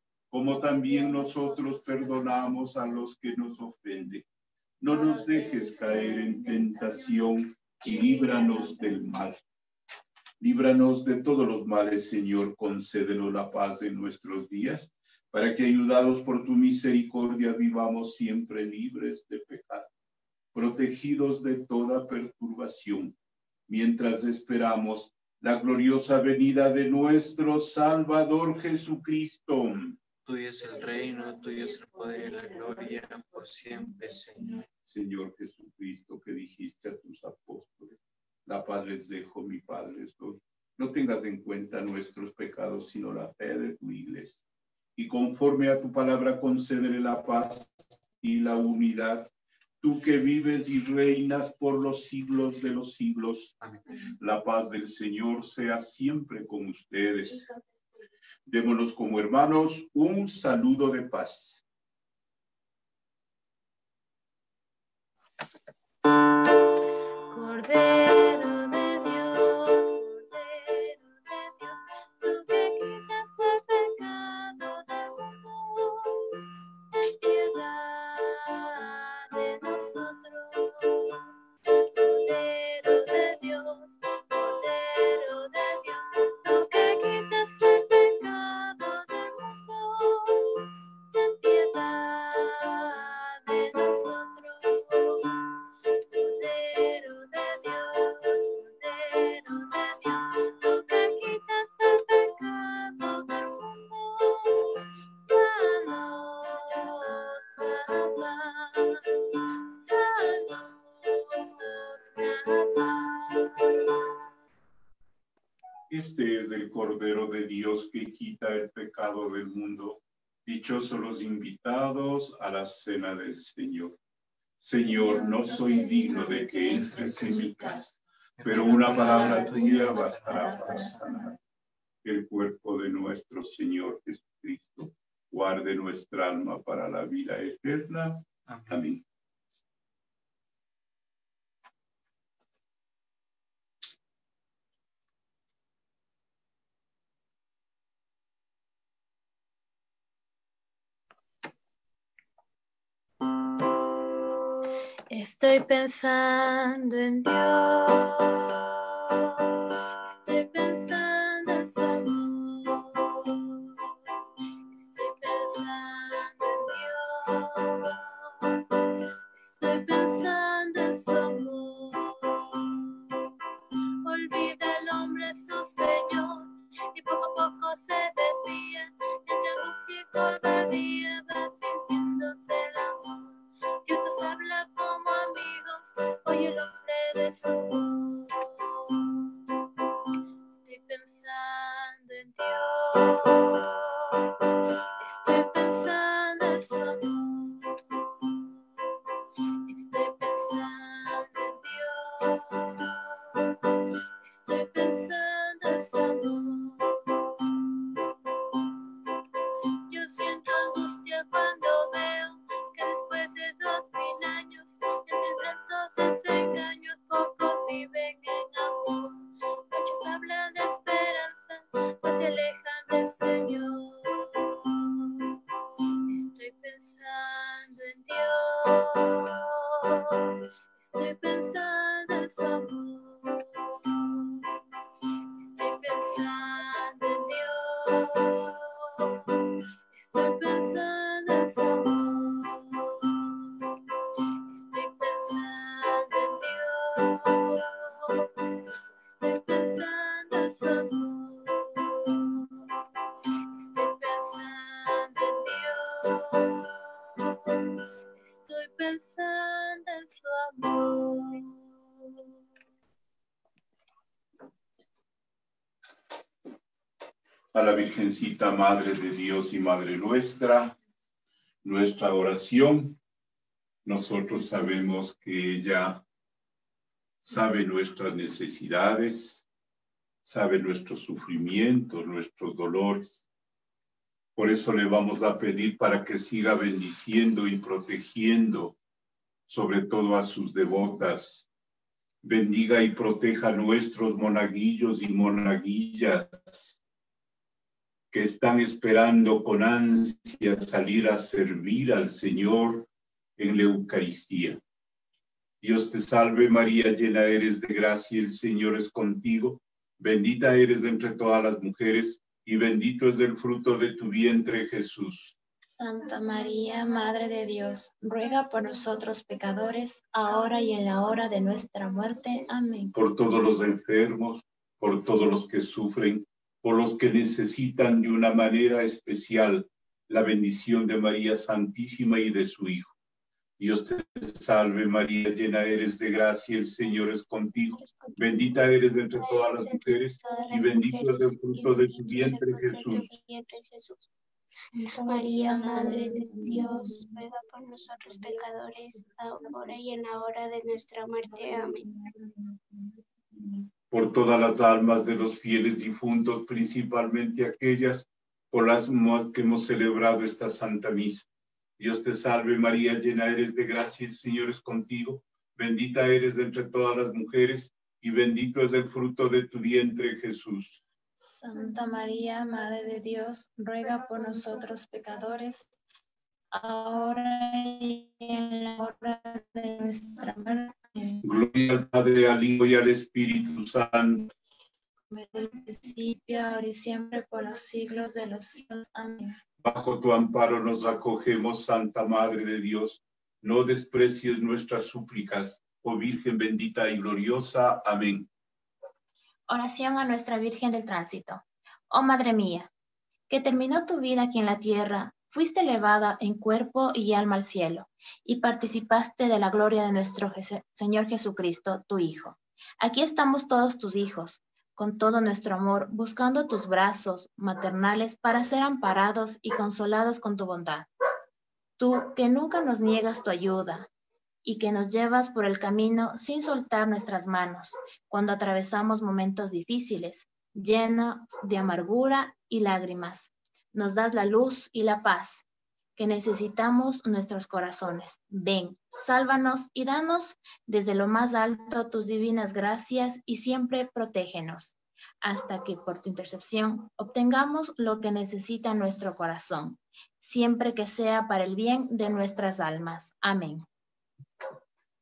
como también nosotros perdonamos a los que nos ofenden. No nos dejes caer en tentación y líbranos del mal. Líbranos de todos los males, Señor, concédenos la paz en nuestros días para que ayudados por tu misericordia vivamos siempre libres de pecado, protegidos de toda perturbación, mientras esperamos la gloriosa venida de nuestro Salvador Jesucristo. Tuyo es el reino, tuyo es el poder y la gloria por siempre, Señor. Señor Jesucristo, que dijiste a tus apóstoles, la paz les dejo, mi Padre les doy. No tengas en cuenta nuestros pecados, sino la fe de tu iglesia y conforme a tu palabra concédele la paz y la unidad. Tú que vives y reinas por los siglos de los siglos, la paz del Señor sea siempre con ustedes. Démonos como hermanos un saludo de paz. Los invitados a la cena del Señor. Señor, no soy digno de que entres en mi casa, pero una palabra tuya bastará para sanar. El cuerpo de nuestro Señor Jesucristo guarde nuestra alma para la vida eterna. Amén. Estoy pensando en Dios. Estoy pensando en su amor. Estoy pensando en Dios. Estoy pensando en su amor. Olvida el hombre su Señor y poco a poco se desvía. Entre angustia y Virgencita Madre de Dios y Madre nuestra, nuestra oración. Nosotros sabemos que ella sabe nuestras necesidades, sabe nuestros sufrimientos, nuestros dolores. Por eso le vamos a pedir para que siga bendiciendo y protegiendo, sobre todo a sus devotas. Bendiga y proteja a nuestros monaguillos y monaguillas que están esperando con ansia salir a servir al Señor en la Eucaristía. Dios te salve María, llena eres de gracia, el Señor es contigo, bendita eres entre todas las mujeres y bendito es el fruto de tu vientre Jesús. Santa María, Madre de Dios, ruega por nosotros pecadores, ahora y en la hora de nuestra muerte. Amén. Por todos los enfermos, por todos los que sufren, por los que necesitan de una manera especial la bendición de María Santísima y de su Hijo. Dios te salve María, llena eres de gracia, el Señor es contigo. Bendita eres entre todas las mujeres y bendito es el fruto de tu vientre Jesús. María, Madre de Dios, ruega por nosotros pecadores, ahora y en la hora de nuestra muerte. Amén. Por todas las almas de los fieles difuntos, principalmente aquellas por las que hemos celebrado esta Santa Misa. Dios te salve María, llena eres de gracia, el Señor es contigo. Bendita eres entre todas las mujeres y bendito es el fruto de tu vientre Jesús. Santa María, Madre de Dios, ruega por nosotros pecadores, ahora y en la hora de nuestra muerte. Gloria al Padre, al Hijo y al Espíritu Santo. Como en el principio, ahora y siempre, por los siglos de los siglos. Amén. Bajo tu amparo nos acogemos, Santa Madre de Dios. No desprecies nuestras súplicas, oh Virgen bendita y gloriosa. Amén. Oración a nuestra Virgen del Tránsito. Oh Madre mía, que terminó tu vida aquí en la tierra, fuiste elevada en cuerpo y alma al cielo, y participaste de la gloria de nuestro Señor Jesucristo, tu Hijo. Aquí estamos todos tus hijos, con todo nuestro amor, buscando tus brazos maternales para ser amparados y consolados con tu bondad. Tú que nunca nos niegas tu ayuda y que nos llevas por el camino sin soltar nuestras manos cuando atravesamos momentos difíciles, llenos de amargura y lágrimas. Nos das la luz y la paz que necesitamos nuestros corazones. Ven, sálvanos y danos desde lo más alto tus divinas gracias y siempre protégenos, hasta que por tu intercepción obtengamos lo que necesita nuestro corazón, siempre que sea para el bien de nuestras almas. Amén.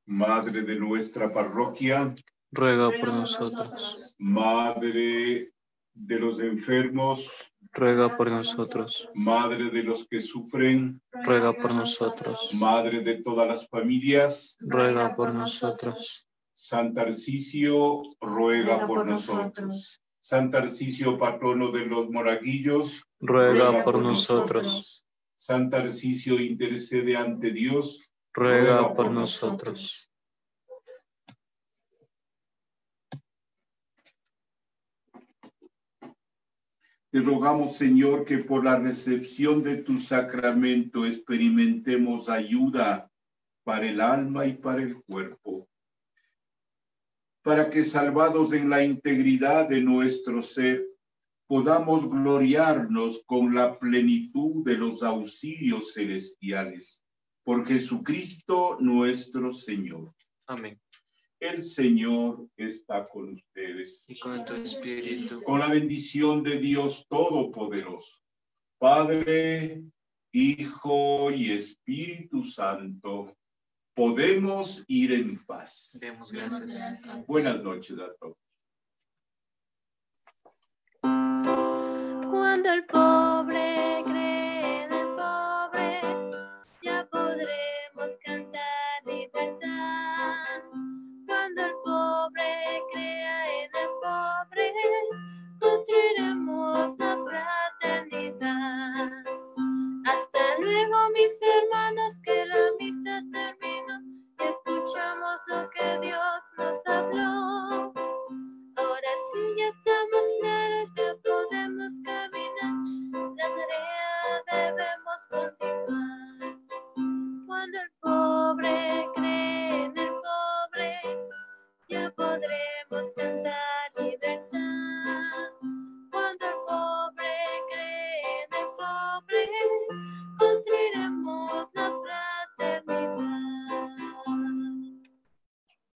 Madre de nuestra parroquia, ruega por nosotros. Madre de los enfermos, ruega por nosotros. Madre de los que sufren, ruega por nosotros. Madre de todas las familias, ruega por nosotros. San Tarcisio, ruega por nosotros. San Tarcisio, patrono de los moraguillos, ruega por nosotros. San Tarcisio, intercede ante Dios, ruega por nosotros. Te rogamos, Señor, que por la recepción de tu sacramento experimentemos ayuda para el alma y para el cuerpo, para que salvados en la integridad de nuestro ser, podamos gloriarnos con la plenitud de los auxilios celestiales. Por Jesucristo nuestro Señor. Amén. El Señor está con ustedes. Y con tu espíritu. Con la bendición de Dios Todopoderoso, Padre, Hijo y Espíritu Santo, podemos ir en paz. Demos gracias. Buenas noches a todos. Cuando el pobre